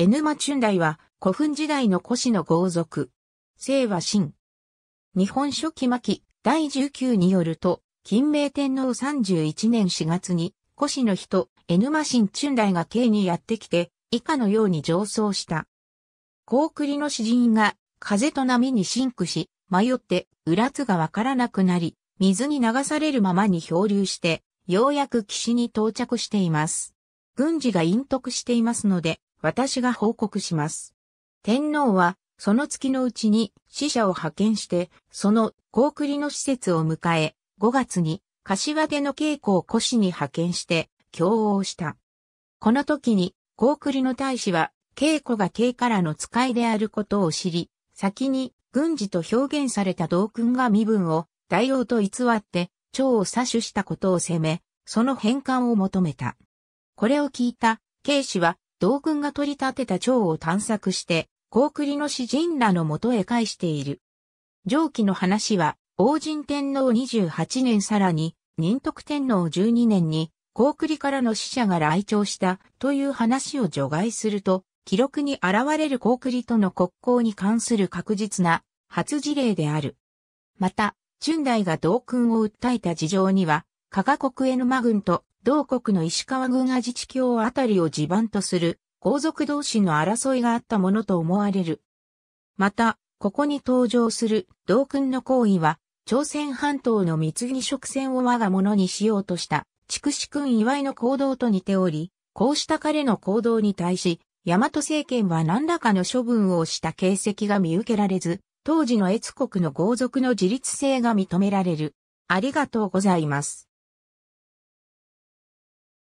N マチュンダイは古墳時代の古史の豪族。姓は秦。日本書紀巻第19によると、金明天皇31年4月に古史の人 N マシンチュンダイが京にやってきて以下のように上奏した。高栗の詩人が風と波にシンクし、迷って裏津がわからなくなり、水に流されるままに漂流して、ようやく岸に到着しています。軍事が隠匿していますので、私が報告します。天皇は、その月のうちに死者を派遣して、その高栗の施設を迎え、5月に柏手の稽古を古市に派遣して、共応した。この時に、高栗の大使は、稽古が慶からの使いであることを知り、先に軍事と表現された道訓が身分を大王と偽って蝶を採取したことを責め、その返還を求めた。これを聞いた、慶氏は、道軍が取り立てた蝶を探索して、高栗の詩人らの元へ返している。上記の話は、王神天皇28年さらに、仁徳天皇12年に、高栗からの死者が来庁したという話を除外すると、記録に現れる高栗との国交に関する確実な初事例である。また、春代が同君を訴えた事情には、加賀国への馬軍と同国の石川軍阿治地境あたりを地盤とする皇族同士の争いがあったものと思われる。また、ここに登場する同君の行為は、朝鮮半島の貢ぎ食船を我が物にしようとした筑紫君祝いの行動と似ており、こうした彼の行動に対し、大和政権は何らかの処分をした形跡が見受けられず、当時の越国の豪族の自立性が認められる。ありがとうございます。